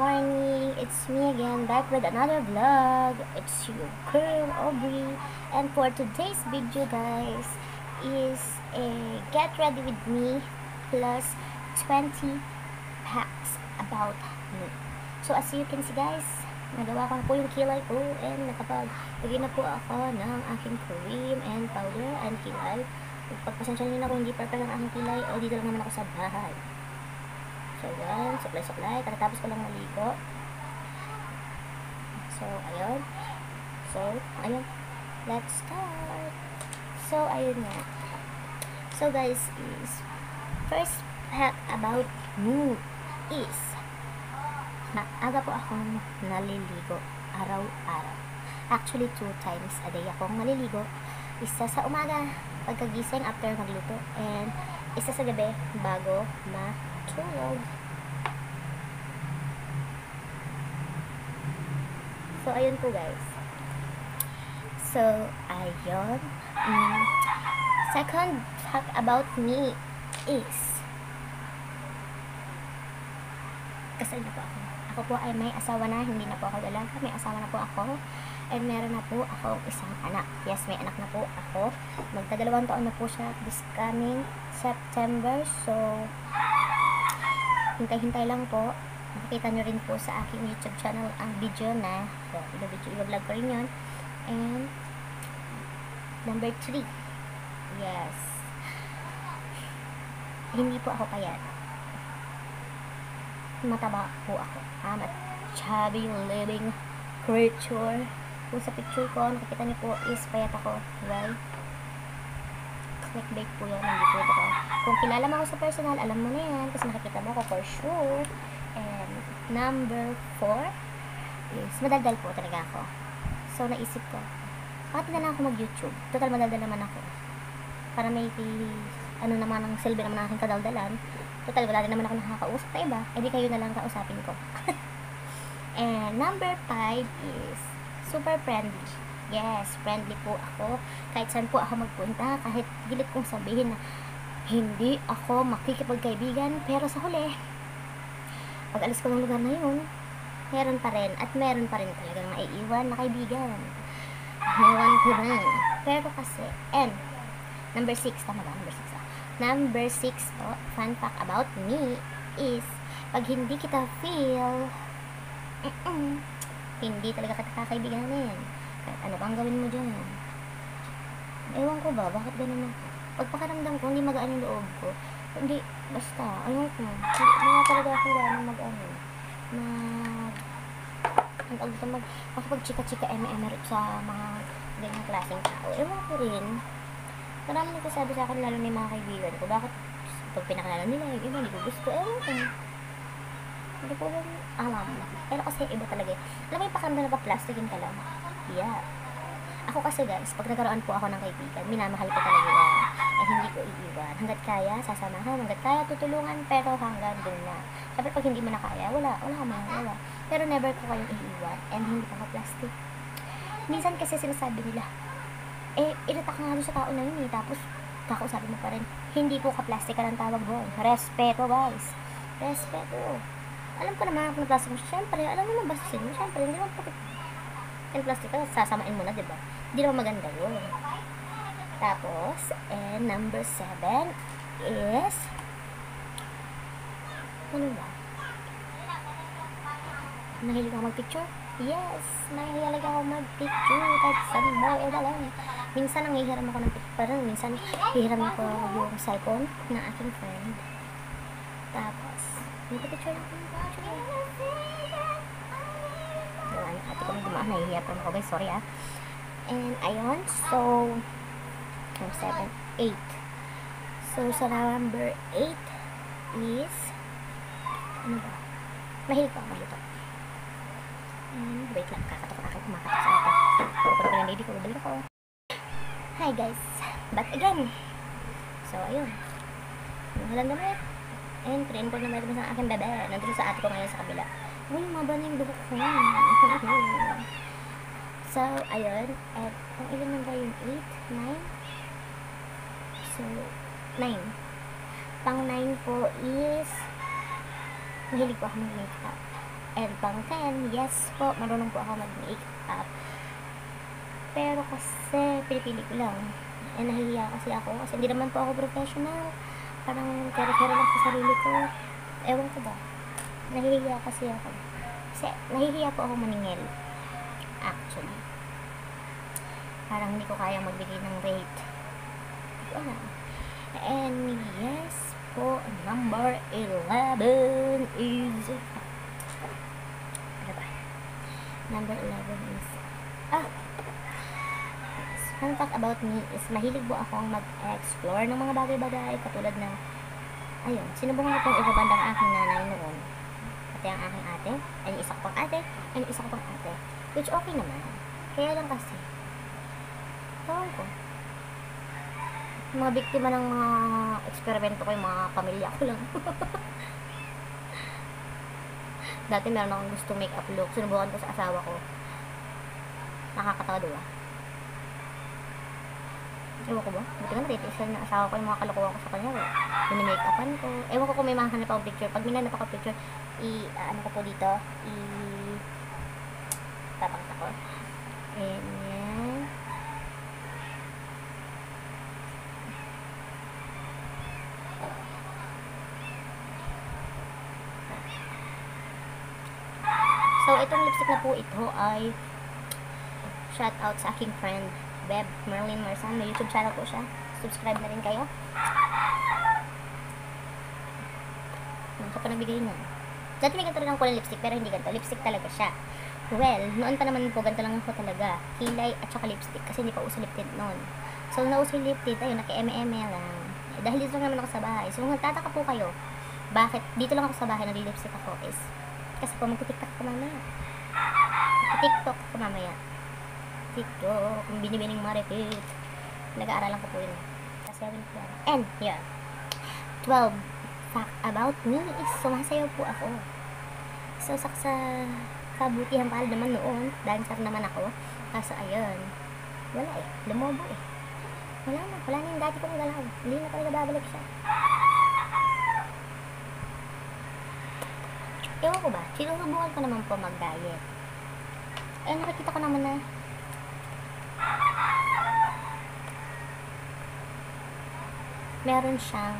morning. It's me again, back with another vlog. It's your girl, Aubrey. And for today's video, guys, is a get ready with me plus 20 facts about me. So, as you can see, guys, nagawa ko na po yung kilay ko and nakapag-lagay na po ako ng aking cream and powder and kilay. Pagpasensya nyo na kung hindi perfect ang aking kilay o dito lang naman ako sa bahay. So, yan. Supply-supply. Katatapos ko lang maligo. So, ayun. So, ayun. Let's start. So, ayun nga. So, guys, is first fact about me is maaga po akong naliligo araw-araw. Actually, two times a day akong naliligo. Isa sa umaga, pagkagising after magluto, and isa sa gabi bago matulog. So, ayun po guys. So, ayun. Mm, second fact about me is kasi na po ako. Ako po ay may asawa na, hindi na po ako dalaga. May asawa na po ako. And meron na po ako isang anak. Yes, may anak na po ako. Magdadalawang taon na po siya this coming September. So, hintay-hintay lang po. Makikita nyo rin po sa aking YouTube channel ang video na so, i-vlog ko rin yun. And, number 3. Yes. Hindi po ako payat. Mataba po ako. I'm a chubby living creature. Kung sa picture ko, nakikita niyo po is payat ako. Well, clickbait po yun. Hindi po ito ko. Kung kilala mo ako sa personal, alam mo na yan. Kasi nakikita mo ako for sure. And number 4 is madaldal po talaga ako. So, naisip ko, bakit na lang ako mag-YouTube? Total, madaldal naman ako. Para may ano naman ang silbi naman ng aking kadaldalan. Total, wala din naman ako nakakausap na iba. Eh, di kayo na lang kausapin ko. And number 5 is super friendly. Yes, friendly po ako. Kahit saan po ako magpunta, kahit gilit kong sabihin na hindi ako makikipagkaibigan, pero sa huli, pag alis ko ng lugar na yun, meron pa rin, at meron pa rin talagang maiiwan na kaibigan. Meron ko rin. Pero kasi, and, number 6, tama ba? Number 6 ah. Number 6 po, fun fact about me is, pag hindi kita feel, mm hindi talaga kita kakaibiganin. Ano pang gawin mo dyan. Ewan ko ba, bakit ganun ako? Pagpakaramdam ko, hindi magaan yung loob ko. Hindi, basta, ayun ko. Nga talaga ako gano'ng mag-ano. Mag... Ang dito, mag... Makapag-chika-chika eme-eme sa mga ganyang klaseng tao. Ewan ko rin. Marami nagsasabi sa akin, lalo na yung mga kaibigan ko, bakit pag pinakalala nila, yung iba hindi ko gusto. Ewan ko. Hindi ko lang alam. Pero kasi iba talaga. Alam mo yung pakiramdam na pa-plastikin ka lang. Yeah. Ako kasi guys, pag nagkaroon po ako ng kaibigan, minamahal ko talaga yan. Eh, hindi ko iiwan. Hanggat kaya, sasamahan. Hanggat kaya, tutulungan. Pero hanggang dun na. Siyempre, pag hindi mo na kaya, wala. Wala ka man. Wala. Pero never ko kayong iiwan. And hindi pa ka plastic. Minsan kasi sinasabi nila, eh, irita ka nga doon sa tao na yun eh. Tapos, kakausapin mo pa rin. Hindi po ka-plastic ka ng tawag doon. Respeto, guys. Respeto. Alam ko naman kung plastic mo. Siyempre, alam mo naman basasin mo. Siyempre, hindi naman po yung plastic ka, sasamain mo na, di ba? Hindi naman maganda yun. Tapos, and number seven is, ano ba? Mahilig ako mag-picture? Yes, mahilig ako mag-picture kahit saan mo o lang. Minsan, nangihiram ako ng picture. Parang minsan, hihiram ako yung cellphone ng aking friend. Tapos, hindi picture ako ng. Ko may dumaan, nahihiya po ako guys, sorry ah. And, ayun, so, yung 7, 8. So, sa number 8 is, ano ba? Mahilig pa ako maglito. And, wait lang, kakatok akin, kumakatok sa akin. Pupunta ko ng lady ko, babalik ako. Hi guys, back again. So, ayun. Nanghalan damit. And, train ko na meron sa aking bebe. Nandito sa ate ko ngayon sa kabila. Uy, maba na yung buhok ko. so, ayun. At, kung ilan na ba yung 8, 9? So, 9. Pang 9 po is, mahilig po ako mag-makeup. And pang 10, yes po, marunong po ako mag-makeup. Pero kasi, pinipili ko lang. Eh, nahihiya kasi ako. Kasi hindi naman po ako professional. Parang kere-kere lang sa sarili ko. Ewan ko ba. Nahihiya kasi ako. Kasi, nahihiya po ako maningil. Actually. Parang hindi ko kaya magbigay ng rate. Hindi ko alam. And yes po, number 11 is... Ano ba? Number 11 is... Fun fact about me is mahilig po akong mag-explore ng mga bagay-bagay katulad ng ayun, sinubukan ko pong ibaband ang aking nanay noon. Pati ang aking ate, ay isa ko pang ate, ay isa ko pang ate. Which okay naman. Kaya lang kasi, tawag ko, mga biktima ng mga eksperimento ko yung mga pamilya ko lang. Dati meron akong gusto make-up look. Sinubukan ko sa asawa ko. Nakakatawa diba? Ewan ko ba? Buti nga natitiisan ng asawa ko yung mga kalokohan ko sa kanya. Eh. Mini-make-upan ko. Ewan ko kung may mga hanap akong picture. Pag minanap ako picture, i, ano ko po dito, i, tapakta ko. And yan. So, itong lipstick na po ito ay shout out sa aking friend Beb Merlin Marsan. May YouTube channel po siya. Subscribe na rin kayo. Ano pa nagbigay nun? Dati may ganito rin ang kulay lipstick pero hindi ganito. Lipstick talaga siya. Well, noon pa naman po ganito lang ako talaga. Kilay at saka lipstick kasi hindi pa uso lip tint noon. So, nauso yung lip tint, ayun, naki-eme-eme lang. Eh, dahil dito lang naman ako sa bahay. So, nagtataka po kayo, bakit dito lang ako sa bahay nag-lipstick ako is kasi po magti-tiktok ko mamaya. Magti-tiktok ko mamaya. TikTok, kung binibining ma-repeat. Nag-aaralan ko po yun. Kasi yun po. And, yeah. 12 fact about me is sumasayaw po ako. So, sak sa kabutihan pala naman noon, dancer naman ako. Kaso, ayun. Wala eh. Lumobo eh. Wala na. Wala na yung dati kong galaw. Hindi na talaga babalik siya. Ewan ko ba, sinusubukan ko naman po mag-diet. Eh, nakikita ko naman na meron siyang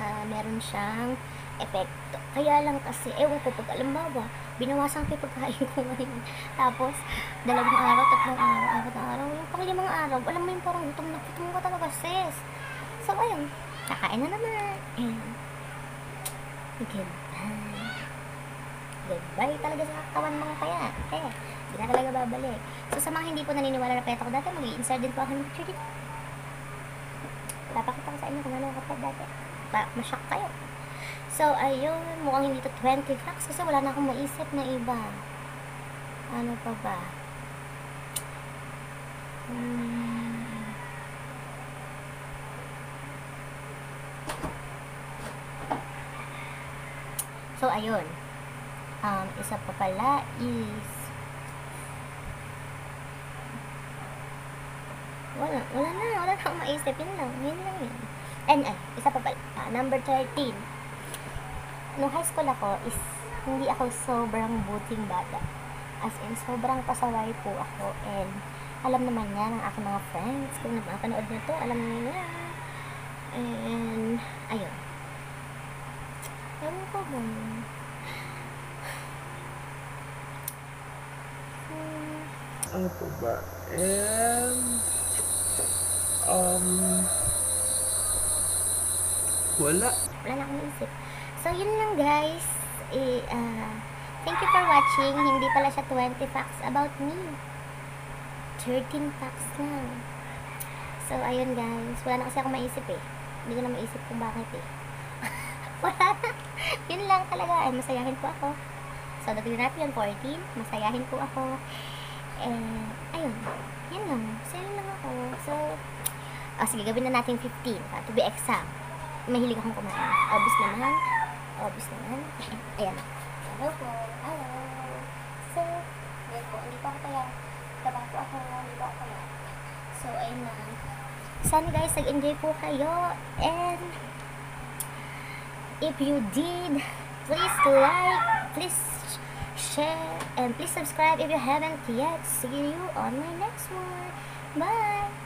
ah, meron siyang epekto. Kaya lang kasi, ewan ko, pag alambawa, binawasan ko yung pagkain ko ngayon. Tapos, dalawang araw, tatlong araw, apat na araw, yung panglimang araw, alam mo yung parang gutom na gutom ka talaga, sis. So, ayun, kakain na naman. Goodbye. Goodbye talaga sa katawan mga kaya. Eh, hindi na talaga babalik. So, sa mga hindi po naniniwala na peta ko dati, mag-i-insert din po ako ng picture dito. Papakita inyo kung ano ako dati. Pa, masyak kayo. So, ayun, mukhang hindi to 20 facts kasi wala na akong maisip na iba. Ano pa ba? Hmm. So, ayun. Um, isa pa pala is wala, wala na akong maisip. Yun lang, yun lang yun. And, ah, isa pa pala, ah, number 13. Nung high school ako, is, hindi ako sobrang buting bata. As in, sobrang pasaway po ako. And, alam naman niya ng aking mga friends. Kung napapanood na to, alam niya. And, ayun. Ewan ko ba? Ano po ba? And, um, wala. wala na akong isip. So, yun lang guys. Eh, ah, thank you for watching. Hindi pala siya 20 facts about me. 13 facts lang. So, ayun guys. Wala na kasi ako maisip eh. Hindi ko na maisip kung bakit eh. wala na. yun lang talaga. Ay, masayahin po ako. So, dagdagan natin yung 14. Masayahin po ako. Eh, ayun. Yun lang. Ah, sige, gawin na natin 15. ah, to be exact mahilig akong kumain. Obvious naman. Obvious naman. Ayan. Hello po. Hello. So, ayan po. Hindi pa ako kaya. Tabang po ako. Hindi pa ako kaya. So, ayun na. Sana guys, nag-enjoy po kayo. And, if you did, please like, please share, and please subscribe if you haven't yet. See you on my next one. Bye!